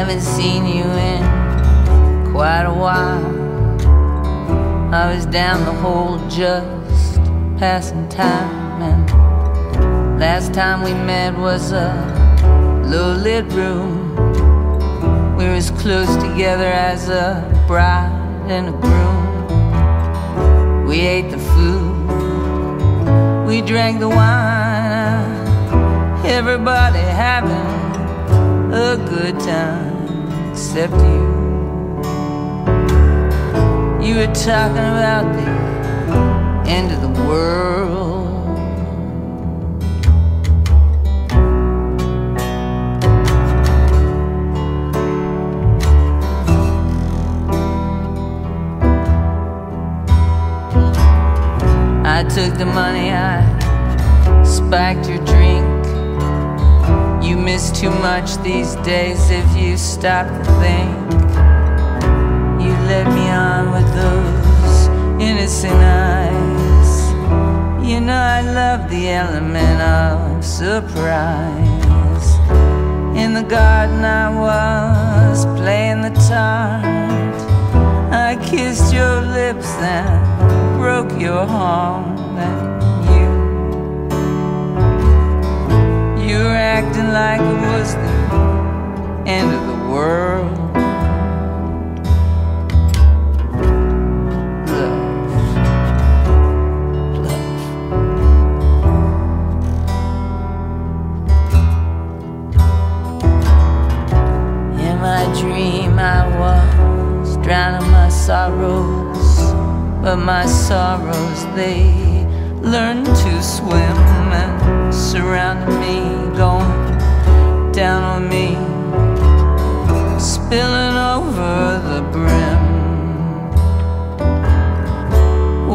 Haven't seen you in quite a while. I was down the hole just passing time, and last time we met was a low lit room. We were as close together as a bride and a groom. We ate the food, we drank the wine. Everybody having a good time except you. You were talking about the end of the world. I took the money, I spiked your drink. You miss too much these days if you stop to think. You led me on with those innocent eyes. You know I love the element of surprise. In the garden I was playing the tart. I kissed your lips and broke your heart. Was drowning my sorrows, but my sorrows they learned to swim and surrounded me, going down on me, spilling over the brim.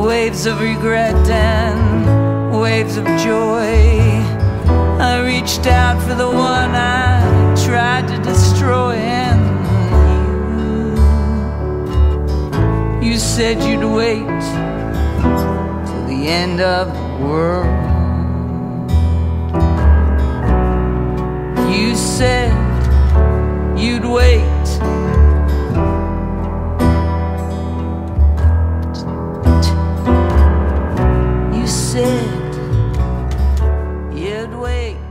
Waves of regret and waves of joy. I reached out for the one I said you'd wait till the end of the world. You said you'd wait You said you'd wait